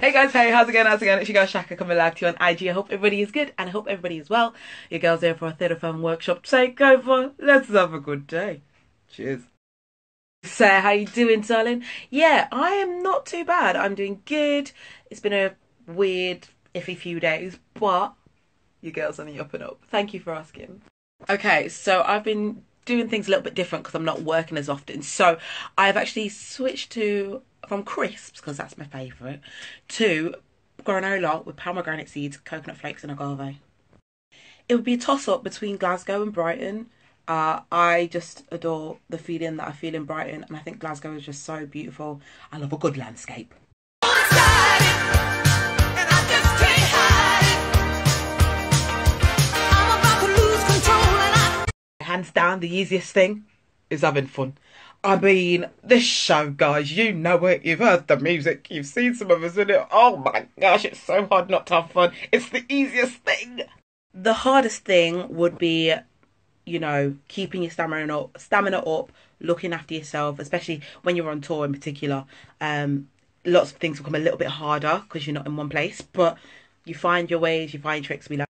Hey guys, hey, how's it going? How's it going? It's your girl Shaka coming live to you on IG. I hope everybody is good and I hope everybody is well. Your girl's here for a theatre fan workshop takeover. Let's have a good day. Cheers. So, how you doing, darling? Yeah, I am not too bad. I'm doing good. It's been a weird, iffy few days, but your girl's on the up and up. Thank you for asking. Okay, so I've been doing things a little bit different because I'm not working as often. So I've actually switched to from crisps because that's my favourite to granola with pomegranate seeds, coconut flakes, and agave. It would be a toss up between Glasgow and Brighton. Uh, I just adore the feeling that I feel in Brighton, and I think Glasgow is just so beautiful. I love a good landscape. Hands down, the easiest thing is having fun. I mean, this show, guys, you know it. You've heard the music. You've seen some of us in it. Oh my gosh, it's so hard not to have fun. It's the easiest thing. The hardest thing would be, you know, keeping your stamina up, stamina up, looking after yourself, especially when you're on tour in particular. Um, lots of things become a little bit harder because you're not in one place, but you find your ways, you find tricks. We like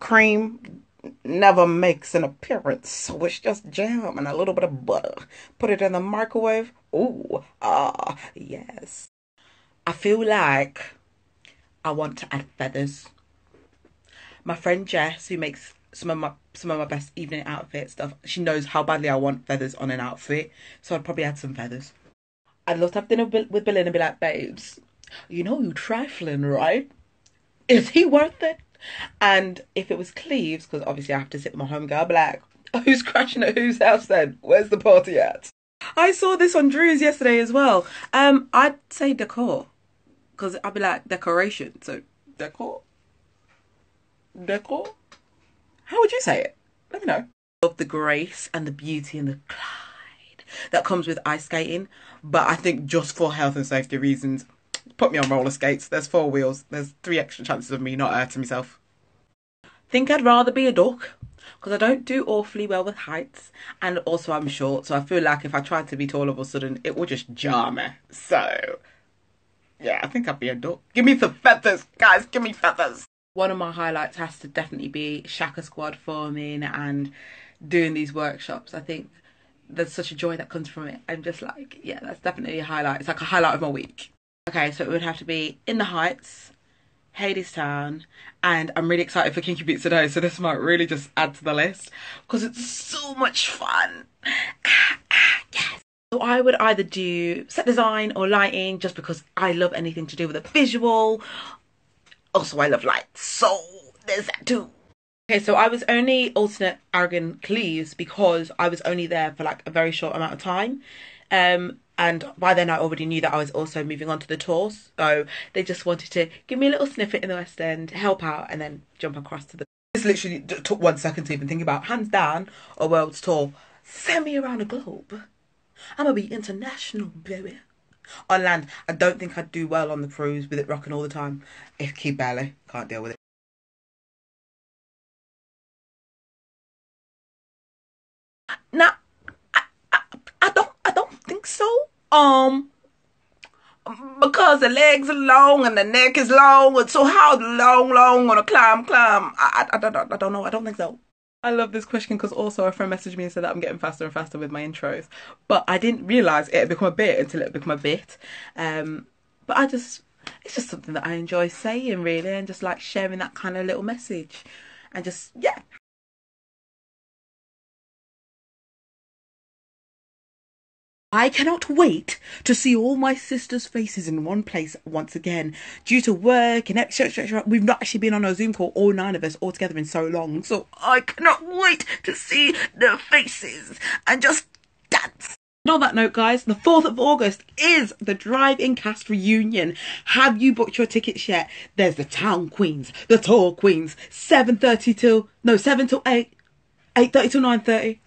cream never makes an appearance, so it's just jam and a little bit of butter. Put it in the microwave. Ooh, ah, yes. I feel like I want to add feathers. My friend Jess, who makes some of my some of my best evening outfit stuff, she knows how badly I want feathers on an outfit, so I'd probably add some feathers. I'd love to have dinner with Billy and be like, babes, you know you trifling, right? Is he worth it? And if it was Cleves, because obviously I have to sit with my home girl, black, who's crashing at whose house then? Where's the party at? I saw this on Drew's yesterday as well. Um, I'd say decor, because I'd be like decoration. So decor, decor. How would you say it? Let me know. Of the grace and the beauty and the glide that comes with ice skating, but I think just for health and safety reasons, put me on roller skates. There's four wheels. There's three extra chances of me not hurting myself. Think I'd rather be a duck because I don't do awfully well with heights, and also I'm short, so I feel like if I tried to be tall all of a sudden, it would just jar me. So, yeah, I think I'd be a duck. Give me some feathers, guys. Give me feathers. One of my highlights has to definitely be Shaka Squad forming and doing these workshops. I think there's such a joy that comes from it. I'm just like, yeah, that's definitely a highlight. It's like a highlight of my week. Okay, so it would have to be In the Heights, Hadestown, and I'm really excited for Kinky Boots today, so this might really just add to the list because it's so much fun. yes. So I would either do set design or lighting just because I love anything to do with a visual. Also, I love lights, so there's that too. Okay, so I was only alternate Aragon Cleves because I was only there for like a very short amount of time. Um, and by then I already knew that I was also moving on to the tour. So they just wanted to give me a little snippet in the West End, help out, and then jump across to the. This literally took one second to even think about. Hands down, a world's tour. Send me around the globe. I'm gonna be international, baby. On land, I don't think I'd do well on the cruise with it rocking all the time. If keep ballet, can't deal with it. Now, I don't think so. Um, because the legs are long and the neck is long. So how long, long gonna climb, climb? I, I, I, don't, I don't know. I don't think so. I love this question because also a friend messaged me and said that I'm getting faster and faster with my intros, but I didn't realise it had become a bit until it had become a bit. Um, but I just, it's just something that I enjoy saying really, and just like sharing that kind of little message, and just yeah, I cannot wait to see all my sisters' faces in one place once again. Due to work and extra, we've not actually been on a Zoom call, all nine of us, all together in so long. So I cannot wait to see their faces and just dance. And on that note, guys, the 4th of August is the Drive-In Cast reunion. Have you booked your tickets yet? There's the Town Queens, the Tour Queens, 7.30 till, no, 7 till 8, 8.30 till 9.30.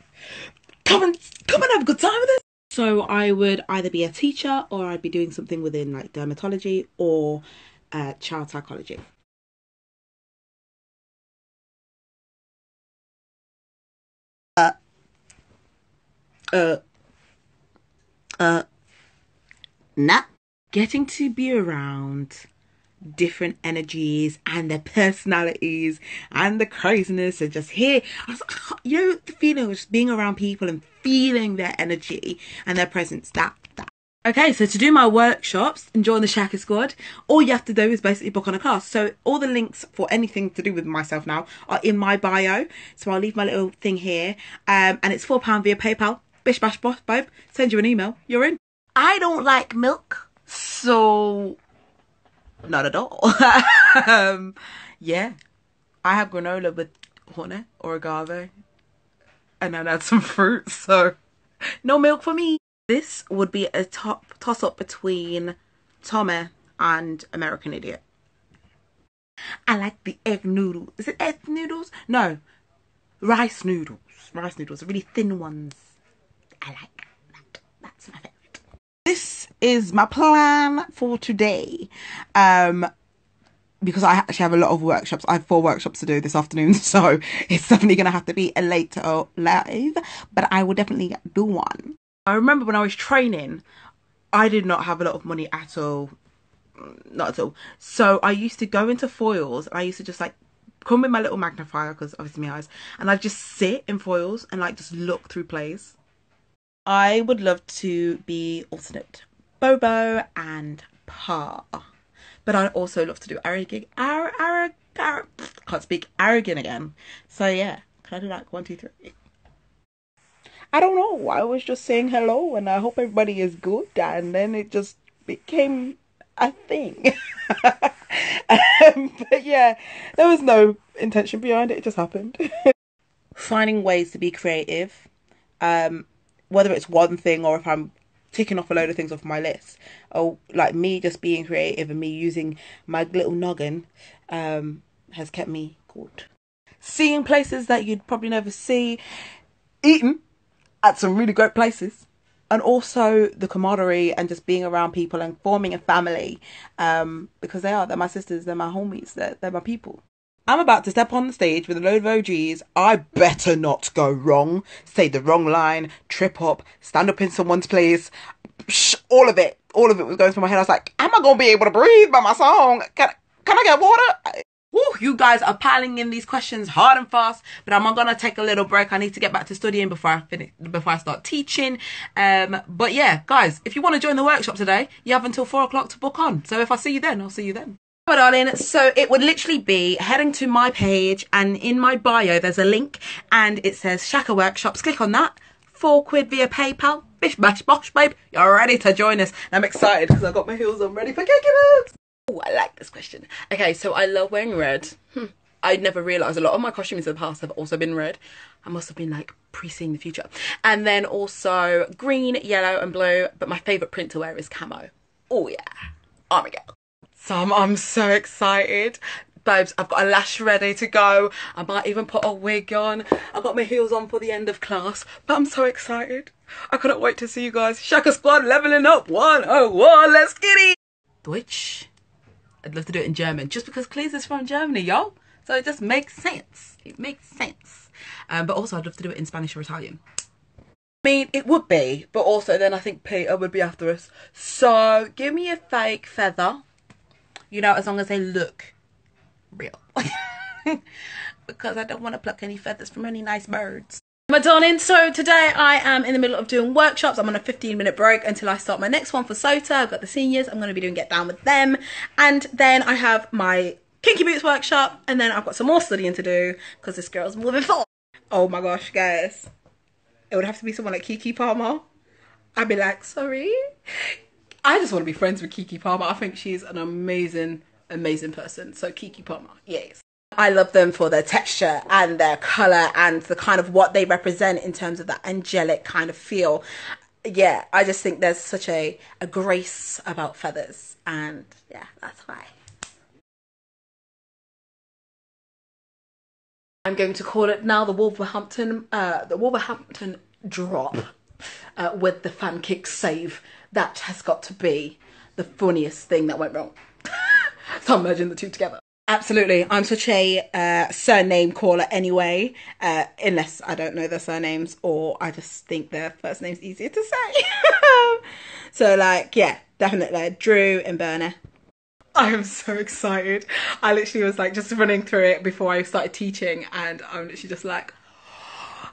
Come and, come and have a good time with us. So I would either be a teacher or I'd be doing something within like dermatology or uh, child psychology. Uh, uh, uh, nah. Getting to be around different energies and their personalities and the craziness and just here was, you know the feeling of just being around people and feeling their energy and their presence that that Okay, so to do my workshops and join the Shaka Squad, all you have to do is basically book on a class. So all the links for anything to do with myself now are in my bio. So I'll leave my little thing here. Um, and it's £4 via PayPal. Bish bash bosh babe. Send you an email. You're in. I don't like milk, so not at all. um, yeah, I have granola with honey or agave, and then add some fruit. So no milk for me. This would be a top toss up between Tommy and American Idiot. I like the egg noodles. Is it egg noodles? No, rice noodles. Rice noodles, really thin ones. I like that. That's my favorite. This is my plan for today. Um, because I actually have a lot of workshops. I have four workshops to do this afternoon, so it's definitely going to have to be a later live, but I will definitely do one. I remember when I was training, I did not have a lot of money at all. Not at all. So I used to go into Foyles and I used to just like come with my little magnifier because obviously my eyes and I'd just sit in Foyles and like just look through plays. I would love to be alternate Bobo and Parr. But I also love to do Aragon, ar- ar- ar- can't speak Aragon again. So yeah, I do like one, two, three? I don't know. I was just saying hello and I hope everybody is good. And then it just became a thing. um, but yeah, there was no intention behind it. It just happened. Finding ways to be creative, um, whether it's one thing or if I'm ticking off a load of things off my list, Oh, like me just being creative and me using my little noggin, um, has kept me good. Seeing places that you'd probably never see, eating at some really great places and also the camaraderie and just being around people and forming a family um, because they are they're my sisters they're my homies they're, they're my people i'm about to step on the stage with a load of og's i better not go wrong say the wrong line trip up stand up in someone's place all of it all of it was going through my head i was like am i gonna be able to breathe by my song can, can i get water Woo, you guys are piling in these questions hard and fast, but I'm gonna take a little break. I need to get back to studying before I finish, before I start teaching. Um, but yeah, guys, if you want to join the workshop today, you have until four o'clock to book on. So if I see you then, I'll see you then. Oh, darling, so it would literally be heading to my page and in my bio there's a link and it says Shaka Workshops. Click on that. Four quid via PayPal. Bish bash bosh, babe. You're ready to join us. And I'm excited because I've got my heels on ready for kicking. Oh, I like this question. Okay, so I love wearing red. Hmm. I never realised a lot of my costumes in the past have also been red. I must have been like pre-seeing the future. And then also green, yellow and blue. But my favourite print to wear is camo. Oh yeah, army girl. So I'm, I'm so excited. Babes, I've got a lash ready to go. I might even put a wig on. I've got my heels on for the end of class. But I'm so excited. I couldn't wait to see you guys. Shaka Squad leveling up 101. Let's get it. Deutsch. I'd love to do it in German just because Cleves is from Germany, y'all. So it just makes sense. It makes sense. Um, but also, I'd love to do it in Spanish or Italian. I mean, it would be, but also then I think Peter would be after us. So give me a fake feather, you know, as long as they look real. because I don't want to pluck any feathers from any nice birds. My darling, so today I am in the middle of doing workshops. I'm on a 15 minute break until I start my next one for SOTA. I've got the seniors, I'm going to be doing Get Down with them. And then I have my Kinky Boots workshop, and then I've got some more studying to do because this girl's moving forward. Oh my gosh, guys. It would have to be someone like Keke Palmer. I'd be like, sorry. I just want to be friends with Keke Palmer. I think she's an amazing, amazing person. So Keke Palmer, yes. I love them for their texture and their color and the kind of what they represent in terms of that angelic kind of feel. Yeah, I just think there's such a, a grace about feathers, and yeah, that's why. I'm going to call it now the Wolverhampton, uh, the Wolverhampton drop uh, with the fan kick save. That has got to be the funniest thing that went wrong. so I'm merging the two together. Absolutely. I'm such a uh, surname caller anyway, uh, unless I don't know their surnames or I just think their first name's easier to say. so, like, yeah, definitely. Drew and Bernie. I am so excited. I literally was like just running through it before I started teaching, and I'm literally just like,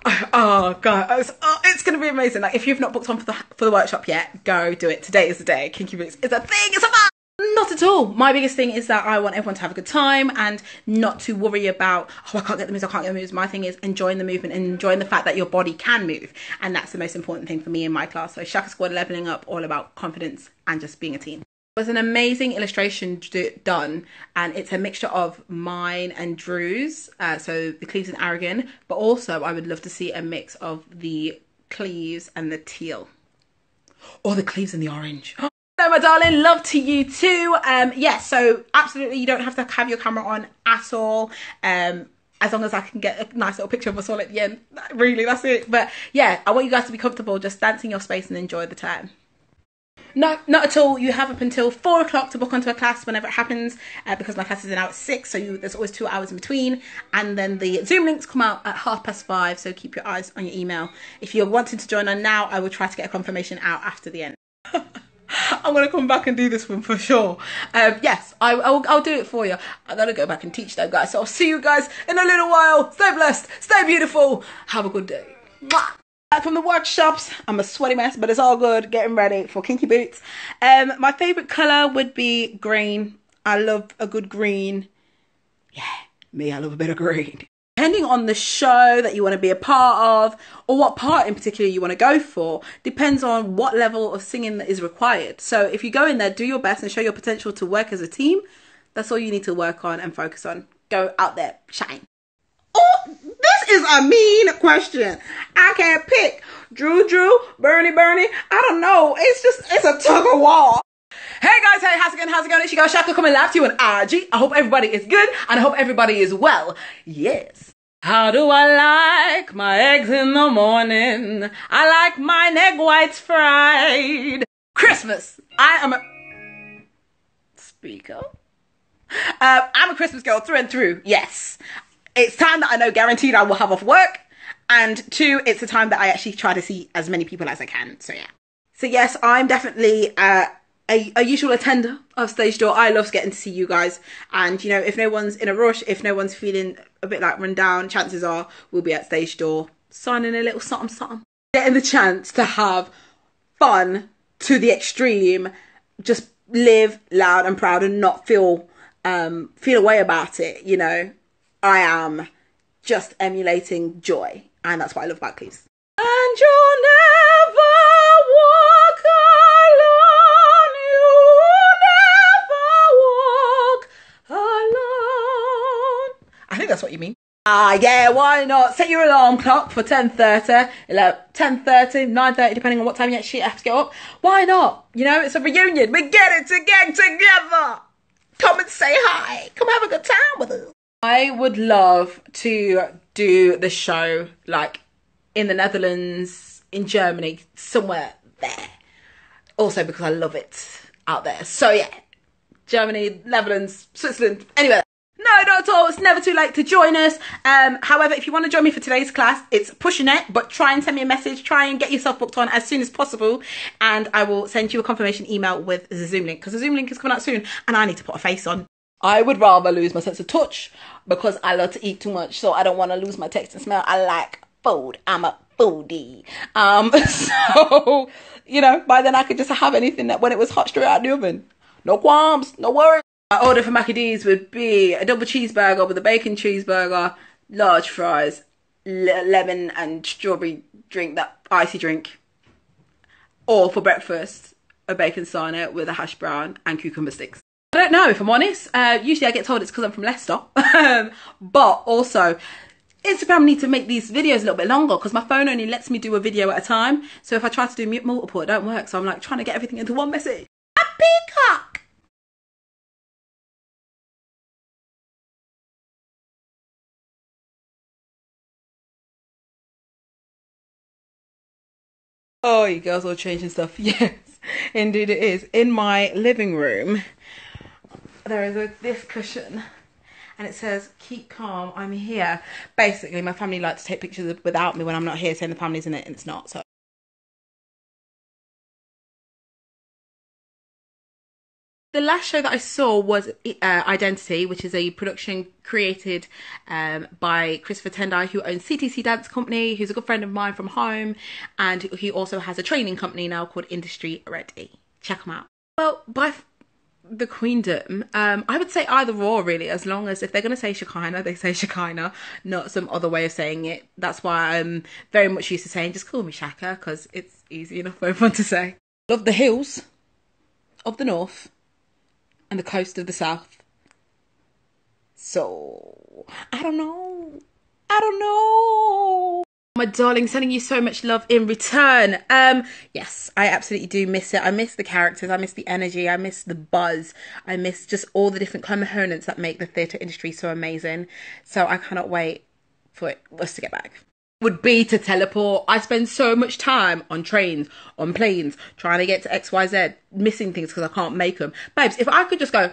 oh god, it's, oh, it's gonna be amazing. Like if you've not booked on for the for the workshop yet, go do it. Today is the day. Kinky Boots is a thing. It's a fun. Not at all. My biggest thing is that I want everyone to have a good time and not to worry about, oh, I can't get the moves, I can't get the moves. My thing is enjoying the movement and enjoying the fact that your body can move. And that's the most important thing for me in my class. So Shaka Squad leveling up, all about confidence and just being a team. Was an amazing illustration done, and it's a mixture of mine and Drew's, uh, so the Cleves and Aragon, but also I would love to see a mix of the Cleves and the teal. Or the Cleves and the orange. Hello, my darling. Love to you too. Um, yes, yeah, so absolutely, you don't have to have your camera on at all. Um, as long as I can get a nice little picture of us all at the end. Really, that's it. But yeah, I want you guys to be comfortable, just dance in your space and enjoy the time. No, not at all. You have up until four o'clock to book onto a class whenever it happens, uh, because my class is now at six, so you, there's always two hours in between. And then the Zoom links come out at half past five, so keep your eyes on your email. If you're wanting to join on now, I will try to get a confirmation out after the end. I'm gonna come back and do this one for sure. Um, yes, I, will I'll do it for you. I gotta go back and teach them guys. So I'll see you guys in a little while. Stay blessed, stay beautiful. Have a good day. Mwah! Back from the workshops. I'm a sweaty mess, but it's all good. Getting ready for kinky boots. Um, my favorite color would be green. I love a good green. Yeah, me, I love a bit of green depending on the show that you want to be a part of or what part in particular you want to go for depends on what level of singing that is required so if you go in there do your best and show your potential to work as a team that's all you need to work on and focus on go out there shine this is a mean question i can't pick drew drew bernie bernie i don't know it's just it's a tug of war Hey guys, hey, how's it going? How's it going? It's your girl Shaka coming live to you on IG. I hope everybody is good and I hope everybody is well. Yes. How do I like my eggs in the morning? I like mine egg whites fried. Christmas. I am a speaker. Uh, I'm a Christmas girl through and through. Yes. It's time that I know guaranteed I will have off work. And two, it's the time that I actually try to see as many people as I can. So yeah. So yes, I'm definitely uh, a, a usual attender of stage door. I love getting to see you guys. And, you know, if no one's in a rush, if no one's feeling a bit like run down, chances are we'll be at stage door signing a little something something. Getting the chance to have fun to the extreme, just live loud and proud and not feel um feel away about it, you know. I am just emulating joy. And that's what I love about Cleves. And you'll never walk think that's what you mean. Ah, yeah, why not? Set your alarm clock for 10.30, 10.30, 9.30, depending on what time you actually have to get up. Why not? You know, it's a reunion. We get it again together. Come and say hi. Come have a good time with us. I would love to do the show, like, in the Netherlands, in Germany, somewhere there. Also because I love it out there. So, yeah, Germany, Netherlands, Switzerland, anywhere. No, not at all. It's never too late to join us. Um, however, if you want to join me for today's class, it's pushing it, but try and send me a message. Try and get yourself booked on as soon as possible, and I will send you a confirmation email with the Zoom link because the Zoom link is coming out soon, and I need to put a face on. I would rather lose my sense of touch because I love to eat too much, so I don't want to lose my taste and smell. I like food. I'm a foodie. Um, so you know, by then I could just have anything that when it was hot straight out the oven. No qualms, no worries. My order for Mackie D's would be a double cheeseburger with a bacon cheeseburger, large fries, le- lemon and strawberry drink, that icy drink. Or for breakfast, a bacon sarnie with a hash brown and cucumber sticks. I don't know if I'm honest. Uh, usually I get told it's because I'm from Leicester. Um, but also, Instagram need to make these videos a little bit longer because my phone only lets me do a video at a time. So if I try to do multiple, it don't work. So I'm like trying to get everything into one message. A peacock! Oh, you girls all changing stuff. Yes, indeed it is. In my living room, there is a, this cushion and it says, keep calm, I'm here. Basically, my family like to take pictures without me when I'm not here, saying the family's in it, and it's not. So The last show that I saw was uh, Identity, which is a production created um, by Christopher Tendai, who owns CTC Dance Company, who's a good friend of mine from home, and he also has a training company now called Industry Ready. Check him out. Well, by the Queendom, um, I would say either or really, as long as if they're going to say Shekinah, they say Shekinah, not some other way of saying it. That's why I'm very much used to saying just call me Shaka because it's easy enough for everyone to say. Love the hills of the north and the coast of the south. So, I don't know. I don't know. My darling, sending you so much love in return. Um, yes, I absolutely do miss it. I miss the characters, I miss the energy, I miss the buzz, I miss just all the different components that make the theatre industry so amazing. So I cannot wait for us to get back would be to teleport. I spend so much time on trains, on planes, trying to get to XYZ, missing things because I can't make them. Babes, if I could just go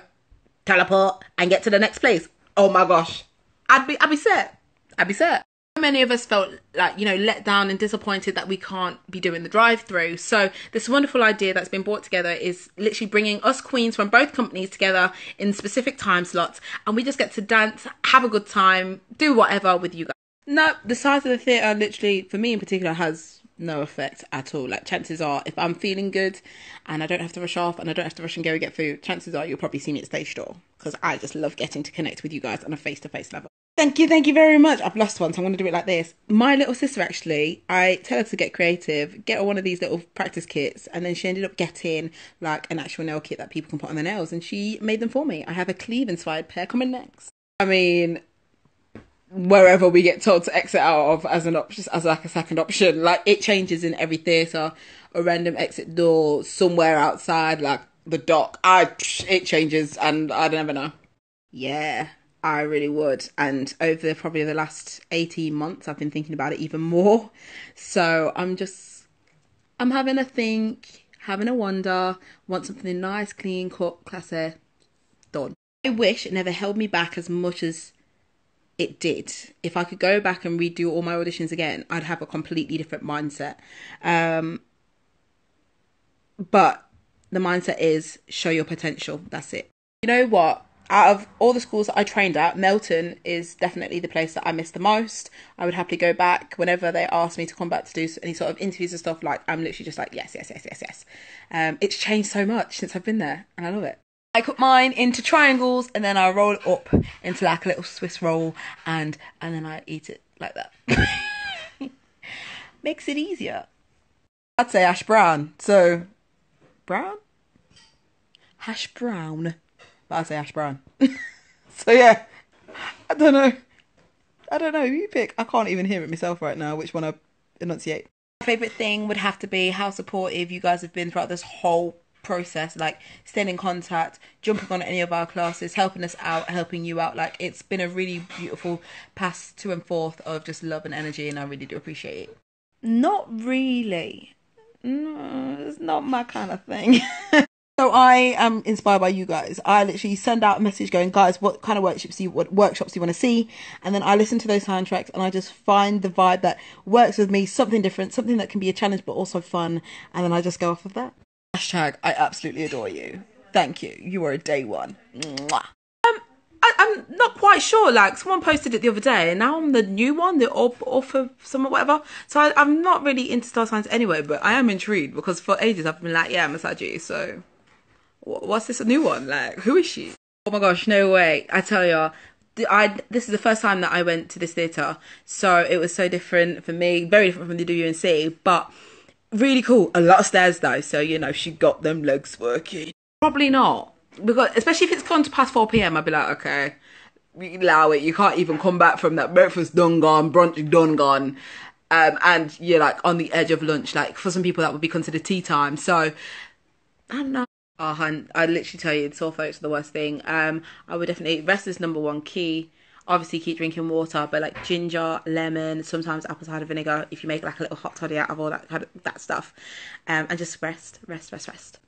teleport and get to the next place, oh my gosh, I'd be, I'd be set. I'd be set. Many of us felt like, you know, let down and disappointed that we can't be doing the drive through. So, this wonderful idea that's been brought together is literally bringing us queens from both companies together in specific time slots, and we just get to dance, have a good time, do whatever with you guys. No, the size of the theatre literally, for me in particular, has no effect at all. Like chances are, if I'm feeling good and I don't have to rush off and I don't have to rush and go and get food, chances are you'll probably see me at stage door because I just love getting to connect with you guys on a face to face level. Thank you, thank you very much. I've lost one, so I'm going to do it like this. My little sister, actually, I tell her to get creative, get her one of these little practice kits, and then she ended up getting like an actual nail kit that people can put on their nails, and she made them for me. I have a Cleve inspired pair coming next. I mean, wherever we get told to exit out of as an option as like a second option like it changes in every theater a random exit door somewhere outside like the dock i it changes and i never know yeah i really would and over the, probably the last 18 months i've been thinking about it even more so i'm just i'm having a think having a wonder want something nice clean cut classy done i wish it never held me back as much as it did. If I could go back and redo all my auditions again, I'd have a completely different mindset. Um, but the mindset is show your potential. That's it. You know what? Out of all the schools that I trained at, Melton is definitely the place that I miss the most. I would happily go back whenever they ask me to come back to do any sort of interviews and stuff. Like I'm literally just like yes, yes, yes, yes, yes. Um, it's changed so much since I've been there, and I love it. I cut mine into triangles and then I roll it up into like a little Swiss roll and and then I eat it like that. Makes it easier. I'd say hash brown. So brown? Hash brown. But I say hash brown. so yeah. I don't know. I don't know. You pick. I can't even hear it myself right now, which one I enunciate. My favourite thing would have to be how supportive you guys have been throughout this whole process like staying in contact jumping on any of our classes helping us out helping you out like it's been a really beautiful pass to and forth of just love and energy and i really do appreciate it not really no it's not my kind of thing so i am inspired by you guys i literally send out a message going guys what kind of workshops you what workshops you want to see and then i listen to those soundtracks and i just find the vibe that works with me something different something that can be a challenge but also fun and then i just go off of that Hashtag I absolutely adore you. Thank you. You are a day one. Mwah. Um, I, am not quite sure. Like someone posted it the other day, and now I'm the new one, the author, some whatever. So I, am not really into star signs anyway, but I am intrigued because for ages I've been like, yeah, I'm a Sagittarius. So what's this new one? Like, who is she? Oh my gosh, no way! I tell you, I this is the first time that I went to this theatre, so it was so different for me, very different from the WNC, but really cool. A lot of stairs though, so you know she got them legs working. Probably not because especially if it's gone to past four pm, I'd be like, okay, allow it. You can't even come back from that breakfast done gone, brunch done gone. Um, and you're like on the edge of lunch. Like for some people, that would be considered tea time. So I don't know. Hun, I literally tell you, sore throats are the worst thing. Um, I would definitely rest is number one key obviously keep drinking water, but like ginger, lemon, sometimes apple cider vinegar if you make like a little hot toddy out of all that that stuff. Um, and just rest, rest, rest, rest.